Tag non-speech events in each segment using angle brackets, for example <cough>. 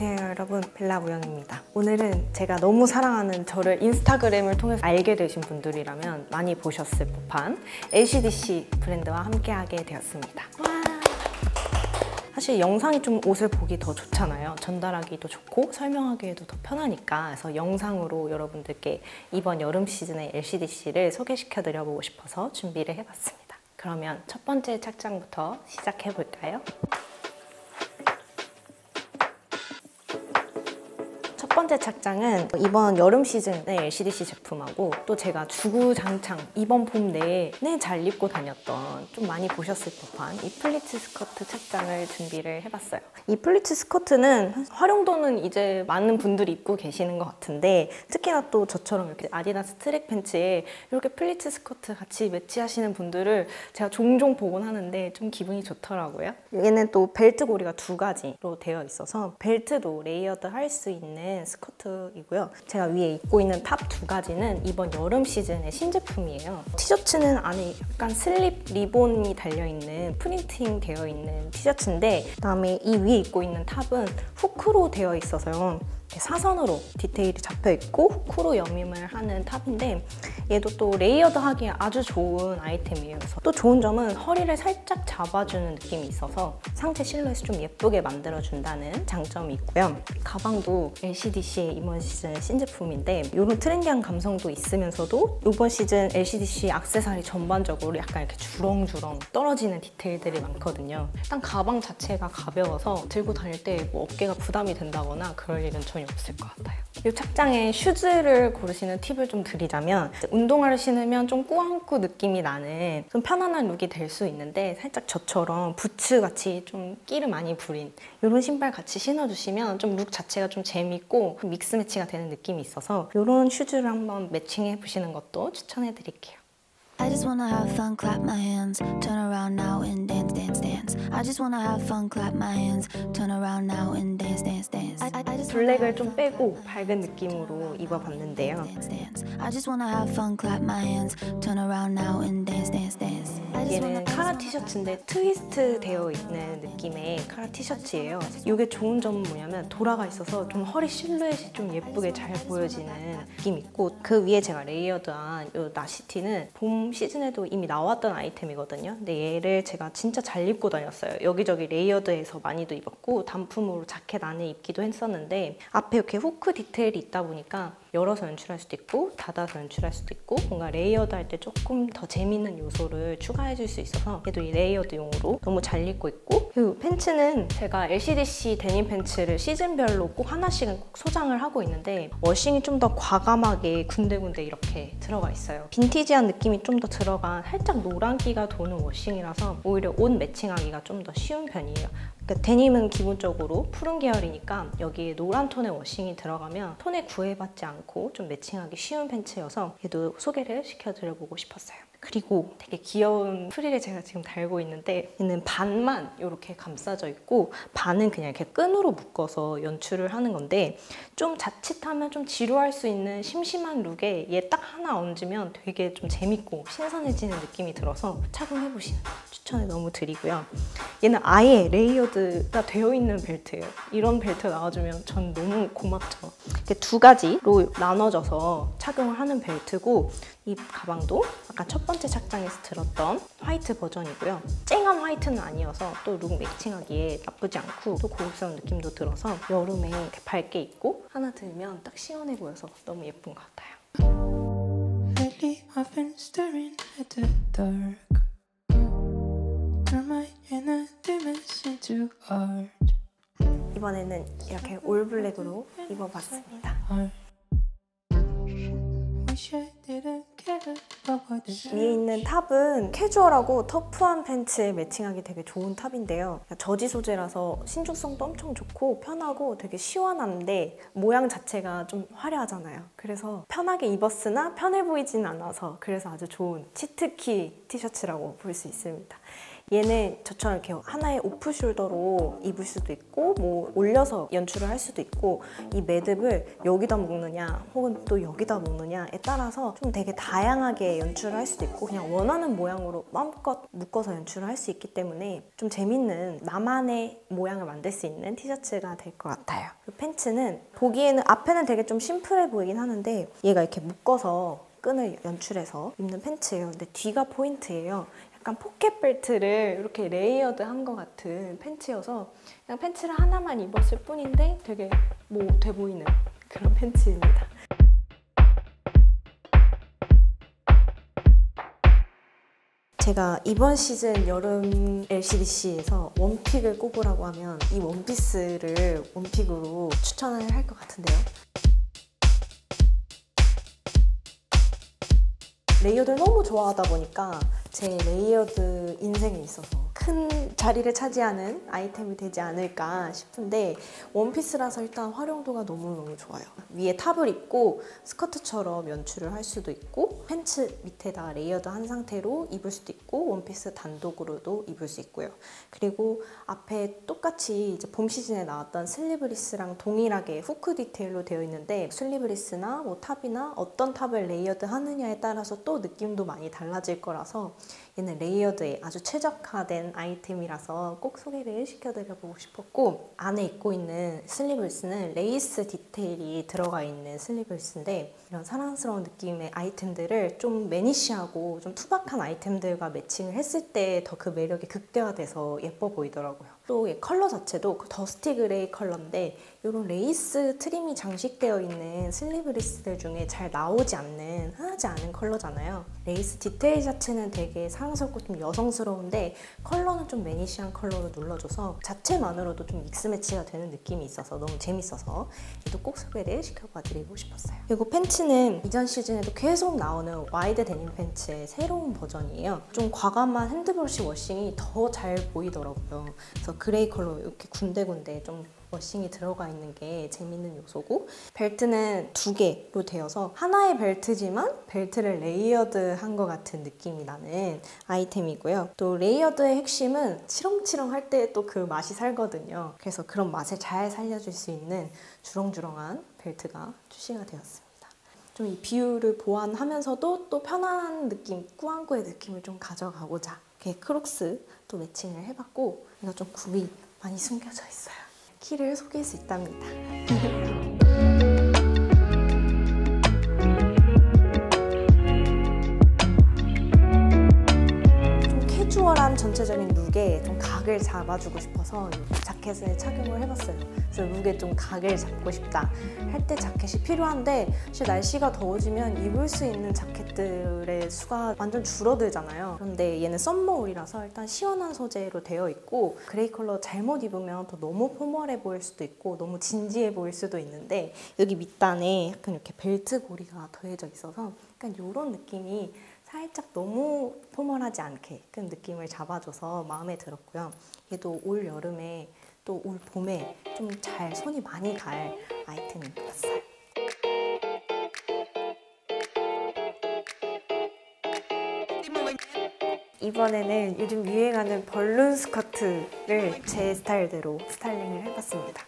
안녕하세요 여러분. 벨라 우영입니다. 오늘은 제가 너무 사랑하는 저를 인스타그램을 통해서 알게 되신 분들이라면 많이 보셨을 법한 LCDC 브랜드와 함께하게 되었습니다. 와. 사실 영상이 좀 옷을 보기 더 좋잖아요. 전달하기도 좋고 설명하기에도 더 편하니까. 그래서 영상으로 여러분들께 이번 여름 시즌의 LCDC를 소개시켜 드려보고 싶어서 준비를 해봤습니다. 그러면 첫 번째 착장부터 시작해 볼까요? 번째 착장은 이번 여름 시즌의 LCDC 제품하고 또 제가 주구장창 이번 봄 내내 잘 입고 다녔던 좀 많이 보셨을 법한 이 플리츠 스커트 착장을 준비를 해봤어요. 이 플리츠 스커트는 활용도는 이제 많은 분들이 입고 계시는 것 같은데 특히나 또 저처럼 이렇게 아디다스 트랙 팬츠에 이렇게 플리츠 스커트 같이 매치하시는 분들을 제가 종종 보곤 하는데 좀 기분이 좋더라고요. 얘는 또 벨트 고리가 두 가지로 되어 있어서 벨트도 layered 할 수 있는 이고요. 제가 위에 입고 있는 top 두 가지는 이번 여름 시즌의 신제품이에요. 티셔츠는 안에 약간 슬립 리본이 달려있는 프린팅 되어 있는 티셔츠인데 그다음에 이 위에 입고 있는 top은 후크로 되어 있어서요. 사선으로 디테일이 잡혀 있고 후크로 여밈을 하는 top인데 얘도 또 layered 하기에 아주 좋은 아이템이에요. 또 좋은 점은 허리를 살짝 잡아주는 느낌이 있어서 상체 실루엣을 좀 예쁘게 만들어준다는 장점이 있고요. 가방도 LCDC의 이번 시즌 신제품인데 이런 트렌디한 감성도 있으면서도 이번 시즌 LCDC 악세사리 전반적으로 약간 이렇게 주렁주렁 떨어지는 디테일들이 많거든요. 일단 가방 자체가 가벼워서 들고 다닐 때 뭐 어깨가 부담이 된다거나 그럴 일은 전혀 없을 것 같아요. 이 착장에 슈즈를 고르시는 팁을 좀 드리자면 운동화를 신으면 좀 꾸안꾸 느낌이 나는 좀 편안한 look이 될 수 있는데 살짝 저처럼 부츠 같이 좀 끼를 많이 부린 이런 신발 같이 신어주시면 좀 룩 자체가 좀 재밌고 믹스 매치가 되는 느낌이 있어서 이런 슈즈를 한번 매칭해 보시는 것도 추천해 드릴게요. I just wanna have fun, clap my hands, turn around now and dance, dance, dance. I just wanna have fun, clap my hands, turn around now and dance, dance, dance. I, I, I just wanna 블랙을 have 좀 fun, 빼고 clap my 밝은 hands, 느낌으로 입어봤는데요. dance, dance. I just wanna have fun, clap my hands, turn around now and dance, dance, dance. I just wanna 얘는 카라 티셔츠인데 트위스트 되어 있는 느낌의 카라 티셔츠예요. 이게 좋은 점은 뭐냐면 돌아가 있어서 좀 허리 실루엣이 좀 예쁘게 잘 보여지는 느낌이 있고 그 위에 제가 layered한 이 나시티는 봄 시즌에도 이미 나왔던 아이템이거든요. 근데 얘를 제가 진짜 잘 입고 다녔어요. 여기저기 layered해서 많이도 입었고 단품으로 자켓 안에 입기도 했었는데 앞에 이렇게 후크 디테일이 있다 보니까 열어서 연출할 수도 있고 닫아서 연출할 수도 있고 뭔가 layered 할 때 조금 더 재밌는 요소를 추가해 줄 수 있어서 얘도 이 layered용으로 너무 잘 입고 있고. 그리고 팬츠는 제가 LCDC 데님 팬츠를 시즌별로 꼭 하나씩은 꼭 소장을 하고 있는데 washing이 좀 더 과감하게 군데군데 이렇게 들어가 있어요. 빈티지한 느낌이 좀 더 들어간 살짝 노란기가 도는 워싱이라서 오히려 옷 매칭하기가 좀 더 쉬운 편이에요 그러니까 데님은 기본적으로 푸른 계열이니까 여기에 노란 톤의 워싱이 들어가면 톤에 구애받지 않고 좀 매칭하기 쉬운 팬츠여서 얘도 소개를 시켜드려보고 싶었어요. 그리고 되게 귀여운 프릴을 제가 지금 달고 있는데 얘는 반만 이렇게 감싸져 있고 반은 그냥 이렇게 끈으로 묶어서 연출을 하는 건데 좀 자칫하면 좀 지루할 수 있는 심심한 룩에 얘 딱 하나 얹으면 되게 좀 재밌고 신선해지는 느낌이 들어서 착용해보시는 거 추천을 너무 드리고요. 얘는 아예 layered가 되어 있는 벨트예요. 이런 벨트 나와주면 전 너무 고맙죠. 이렇게 두 가지로 나눠져서 착용을 하는 벨트고 이 가방도 아까 첫 번째 착장에서 들었던 화이트 버전이고요. 쨍한 화이트는 아니어서 또 look 매칭하기에 나쁘지 않고 또 고급스러운 느낌도 들어서 여름에 이렇게 밝게 입고 하나 들면 딱 시원해 보여서 너무 예쁜 것 같아요. 이번에는 이렇게 올블랙으로 입어봤습니다. 위에 있는 탑은 캐주얼하고 터프한 팬츠에 매칭하기 되게 좋은 탑인데요. 저지 소재라서 신축성도 엄청 좋고 편하고 되게 시원한데 모양 자체가 좀 화려하잖아요. 그래서 편하게 입었으나 편해 보이진 않아서 그래서 아주 좋은 치트키 티셔츠라고 볼 수 있습니다. 얘는 저처럼 이렇게 하나의 오프 숄더로 입을 수도 있고 뭐 올려서 연출을 할 수도 있고 이 매듭을 여기다 묶느냐 혹은 또 여기다 묶느냐에 따라서 좀 되게 다양하게 연출을 할 수도 있고 그냥 원하는 모양으로 마음껏 묶어서 연출을 할 수 있기 때문에 좀 재밌는 나만의 모양을 만들 수 있는 티셔츠가 될 것 같아요. 이 팬츠는 보기에는 앞에는 되게 좀 심플해 보이긴 하는데 얘가 이렇게 묶어서 끈을 연출해서 입는 팬츠예요. 근데 뒤가 포인트예요. 약간 포켓 벨트를 이렇게 layered 한 것 같은 팬츠여서 그냥 팬츠를 하나만 입었을 뿐인데 되게 뭐 돼 보이는 그런 팬츠입니다. 제가 이번 시즌 여름 LCDC에서 one pick을 꼽으라고 하면 이 원피스를 one pick으로 추천을 할 것 같은데요. layered를 너무 좋아하다 보니까 제 layered 인생에 있어서 큰 자리를 차지하는 아이템이 되지 않을까 싶은데 원피스라서 일단 활용도가 너무너무 좋아요. 위에 top을 입고 스커트처럼 연출을 할 수도 있고 팬츠 밑에다가 layered 한 상태로 입을 수도 있고 원피스 단독으로도 입을 수 있고요. 그리고 앞에 똑같이 이제 봄 시즌에 나왔던 슬리브리스랑 동일하게 후크 디테일로 되어 있는데 슬리브리스나 뭐 top이나 어떤 top을 layered 하느냐에 따라서 또 느낌도 많이 달라질 거라서 얘는 layered에 아주 최적화된 아이템이라서 꼭 소개를 시켜드려보고 싶었고 안에 입고 있는 슬리브리스는 레이스 디테일이 들어가 있는 슬리브리스인데 이런 사랑스러운 느낌의 아이템들을 좀 mannish하고 좀 투박한 아이템들과 매칭을 했을 때 더 그 매력이 극대화돼서 예뻐 보이더라고요. 또 이 컬러 자체도 그 dusty gray 컬러인데 이런 lace trim이 장식되어 있는 슬리브리스들 중에 잘 나오지 않는 흔하지 않은 컬러잖아요. 레이스 디테일 자체는 되게 사랑스럽고 좀 여성스러운데 컬러는 좀 mannish한 컬러로 눌러줘서 자체만으로도 좀 mix match가 되는 느낌이 있어서 너무 재밌어서 얘도 꼭 소개를 시켜봐 드리고 싶었어요. 그리고 팬츠는 이전 시즌에도 계속 나오는 wide denim pants의 새로운 버전이에요. 좀 과감한 hand brush washing이 더 잘 보이더라고요. 그래서 gray 컬러 이렇게 군데군데 좀 washing이 들어가 있는 게 재밌는 요소고 벨트는 두 개로 되어서 하나의 벨트지만 벨트를 layered 한 것 같은 느낌이 나는 아이템이고요. 또 layered의 핵심은 치렁치렁 할 때 또 그 맛이 살거든요. 그래서 그런 맛을 잘 살려줄 수 있는 주렁주렁한 벨트가 출시가 되었습니다. 좀 이 비율을 보완하면서도 또 편안한 느낌, 꾸안꾸의 느낌을 좀 가져가고자 이렇게 크록스 또 매칭을 해봤고 이거 좀 굽이 많이 숨겨져 있어요. 키를 속일 수 있답니다. <laughs> 전체적인 룩에 좀 각을 잡아주고 싶어서 이 자켓을 착용을 해봤어요. 그래서 룩에 좀 각을 잡고 싶다 할 때 자켓이 필요한데 사실 날씨가 더워지면 입을 수 있는 자켓들의 수가 완전 줄어들잖아요. 그런데 얘는 summer wool이라서 일단 시원한 소재로 되어 있고 gray 컬러 잘못 입으면 또 너무 formal해 보일 수도 있고 너무 진지해 보일 수도 있는데 여기 밑단에 약간 이렇게 벨트 고리가 더해져 있어서 약간 이런 느낌이 살짝 너무 formal하지 않게 그 느낌을 잡아줘서 마음에 들었고요. 얘도 올 여름에 또 올 봄에 좀 잘 손이 많이 갈 아이템인 것 같아요. 이번에는 요즘 유행하는 balloon skirt를 제 스타일대로 스타일링을 해봤습니다.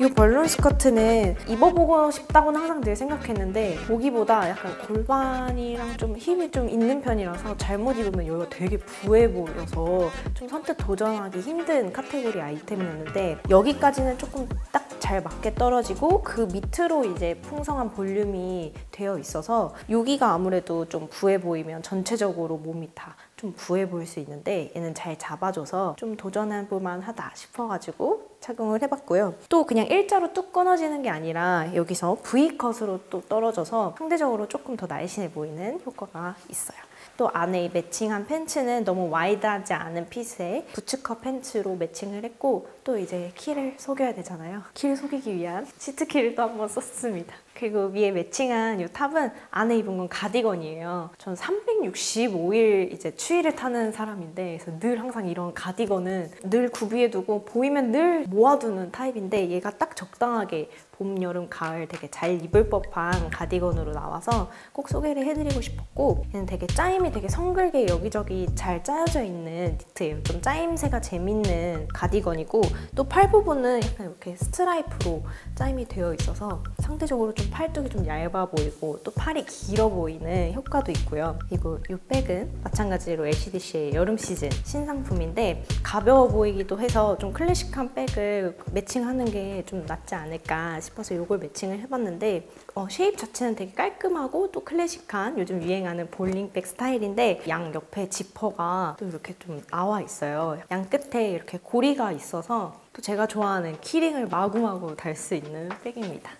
이 balloon skirt는 입어보고 싶다고는 항상 늘 생각했는데 보기보다 약간 골반이랑 좀 힘이 좀 있는 편이라서 잘못 입으면 여기가 되게 부해 보여서 좀 선뜻 도전하기 힘든 카테고리 아이템이었는데 여기까지는 조금 딱 잘 맞게 떨어지고 그 밑으로 이제 풍성한 볼륨이 되어 있어서 여기가 아무래도 좀 부해 보이면 전체적으로 몸이 다 좀 부해 보일 수 있는데 얘는 잘 잡아줘서 좀 도전해 볼만하다 싶어가지고 착용을 해봤고요. 또 그냥 일자로 뚝 끊어지는 게 아니라 여기서 V-cut으로 또 떨어져서 상대적으로 조금 더 날씬해 보이는 효과가 있어요. 또 안에 매칭한 팬츠는 너무 wide하지 않은 fit의 bootcut pants로 매칭을 했고 또 이제 키를 속여야 되잖아요. 키를 속이기 위한 cheat key를 또 한번 썼습니다. 그리고 위에 매칭한 이 top은 안에 입은 건 가디건이에요. 전 365일 이제 추위를 타는 사람인데 그래서 늘 항상 이런 가디건은 늘 구비해두고 보이면 늘 모아두는 타입인데 얘가 딱 적당하게 봄, 여름, 가을 되게 잘 입을 법한 가디건으로 나와서 꼭 소개를 해드리고 싶었고 얘는 되게 짜임이 되게 성글게 여기저기 잘 짜여져 있는 니트예요. 좀 짜임새가 재밌는 가디건이고 또 팔 부분은 약간 이렇게 스트라이프로 짜임이 되어 있어서 상대적으로 좀 팔뚝이 좀 얇아 보이고 또 팔이 길어 보이는 효과도 있고요. 그리고 이 백은 마찬가지로 LCDC의 여름 시즌 신상품인데 가벼워 보이기도 해서 좀 클래식한 백을 매칭하는 게 좀 낫지 않을까 싶어서 이걸 매칭을 해봤는데 어, 쉐입 자체는 되게 깔끔하고 또 클래식한 요즘 유행하는 볼링백 스타일인데 양 옆에 지퍼가 또 이렇게 좀 나와 있어요. 양 끝에 이렇게 고리가 있어서 또 제가 좋아하는 키링을 마구마구 달 수 있는 백입니다.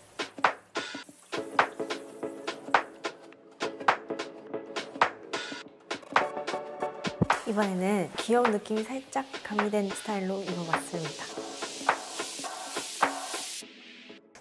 이번에는 귀여운 느낌이 살짝 가미된 스타일로 입어봤습니다.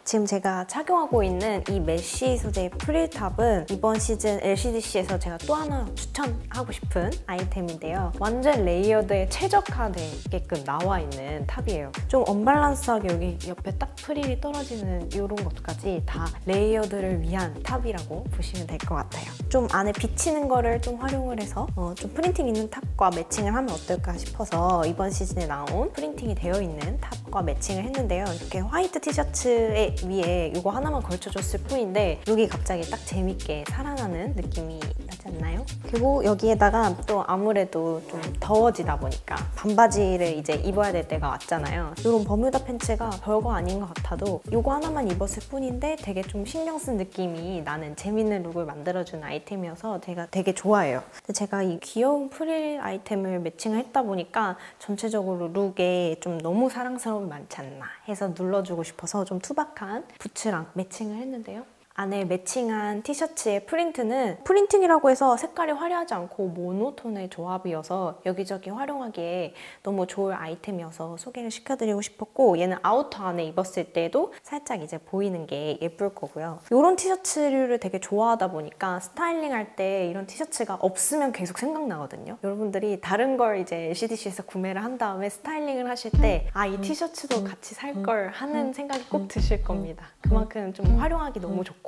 지금 제가 착용하고 있는 이 mesh 소재의 frill top은 이번 시즌 LCDC에서 제가 또 하나 추천하고 싶은 아이템인데요. 완전 layered에 최적화되게끔 나와 있는 top이에요. 좀 unbalance하게 여기 옆에 딱 프릴이 떨어지는 이런 것까지 다 layered를 위한 top이라고 보시면 될 것 같아요. 좀 안에 비치는 거를 좀 활용을 해서 어, 좀 printing 있는 top과 매칭을 하면 어떨까 싶어서 이번 시즌에 나온 printing이 되어 있는 top과 매칭을 했는데요. 이렇게 화이트 티셔츠에 위에 이거 하나만 걸쳐줬을 뿐인데 룩이 갑자기 딱 재밌게 살아나는 느낌이 않나요? 그리고 여기에다가 또 아무래도 좀 더워지다 보니까 반바지를 이제 입어야 될 때가 왔잖아요. 이런 Bermuda pants가 별거 아닌 것 같아도 이거 하나만 입었을 뿐인데 되게 좀 신경 쓴 느낌이 나는 재밌는 룩을 만들어주는 아이템이어서 제가 되게 좋아해요. 제가 이 귀여운 프릴 아이템을 매칭을 했다 보니까 전체적으로 룩에 좀 너무 사랑스러움이 많지 않나 해서 눌러주고 싶어서 좀 투박한 부츠랑 매칭을 했는데요. 안에 matching한 티셔츠의 프린트는 printing이라고 해서 색깔이 화려하지 않고 모노톤의 조합이어서 여기저기 활용하기에 너무 좋을 아이템이어서 소개를 시켜드리고 싶었고 얘는 outer 안에 입었을 때도 살짝 이제 보이는 게 예쁠 거고요. 이런 티셔츠류를 되게 좋아하다 보니까 스타일링 할 때 이런 티셔츠가 없으면 계속 생각나거든요. 여러분들이 다른 걸 이제 LCDC에서 구매를 한 다음에 styling을 하실 때 아 이 티셔츠도 같이 살 걸 하는 생각이 꼭 드실 겁니다. 그만큼 좀 활용하기 너무 좋고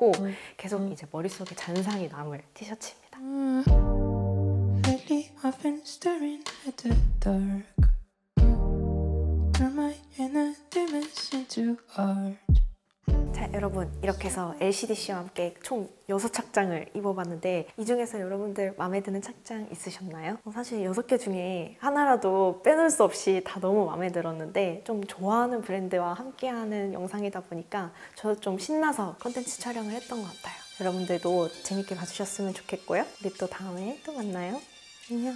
계속 이제 머릿속에 잔상이 남을 티셔츠입니다. Lately 자 여러분 이렇게 해서 LCDC와 함께 총 6착장을 입어봤는데 이 중에서 여러분들 마음에 드는 착장 있으셨나요? 어, 사실 6개 중에 하나라도 빼놓을 수 없이 다 너무 마음에 들었는데 좀 좋아하는 브랜드와 함께하는 영상이다 보니까 저도 좀 신나서 컨텐츠 촬영을 했던 것 같아요. 여러분들도 재밌게 봐주셨으면 좋겠고요. 우리 또 다음에 또 만나요. 안녕.